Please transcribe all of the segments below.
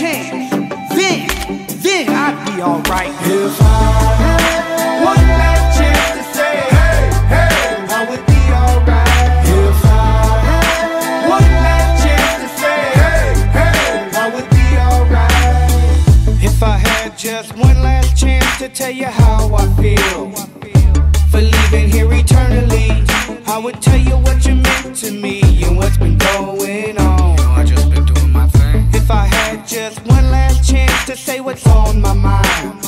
chance, then, then I'd be alright. If I one last chance to say, hey, hey, I would be alright. If I one last chance to say, hey, hey, I would be alright. If I had just one last chance to tell you how I feel for leaving here eternally, I would tell you what you meant to me to say what's on my mind.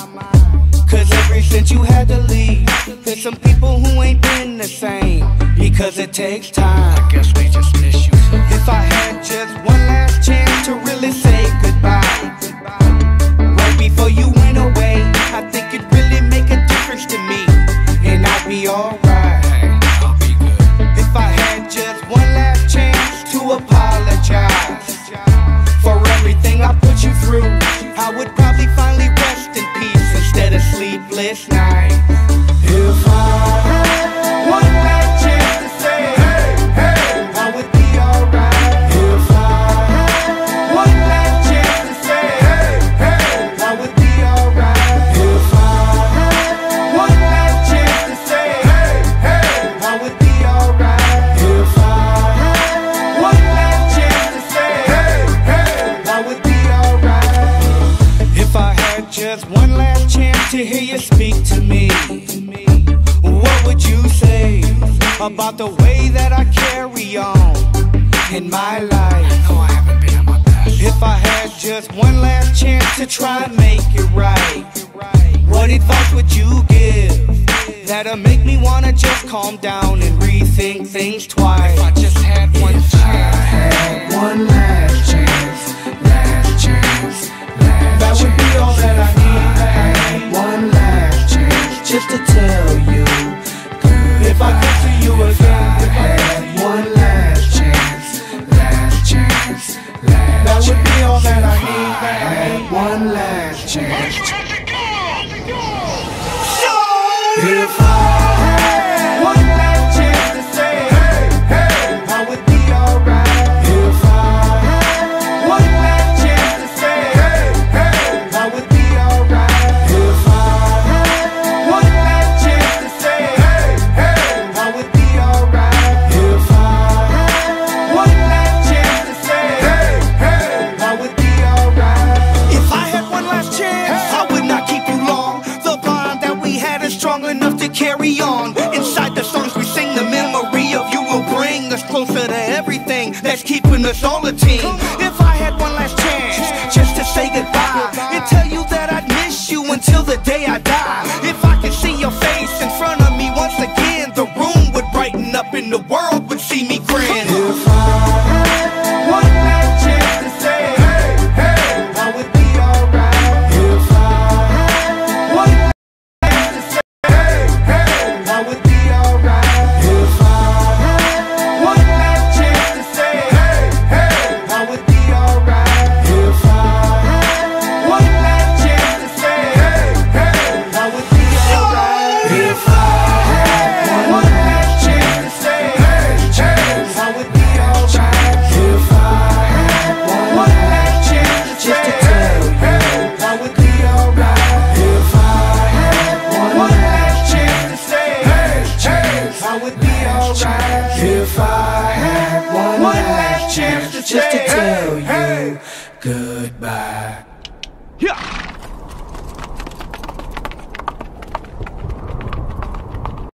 Cause ever since you had to leave, there's some people who ain't been the same. Because it takes time. I guess we just miss you. If I had just one last chance to really say goodbye. Right before you went away, I think it'd really make a difference to me. And I'd be alright. If I one last chance to say, hey, hey, I would be alright. If I one last chance to say, hey, hey, I would be alright. If I had one last chance to say, hey, hey, I would be alright. If I had one last chance to say, hey, hey, I would be alright. If I had just one last chance to hear you speak to me, what would you say about the way that I carry on in my life? No, I haven't been at my best. If I had just one last chance to try and make it right, what advice would you give that'll make me wanna just calm down and rethink things twice? One last chance. If I that's keeping all a team. If I I would be alright if I had one, one last, chance, chance to, just say, to tell hey, you goodbye. Yeah.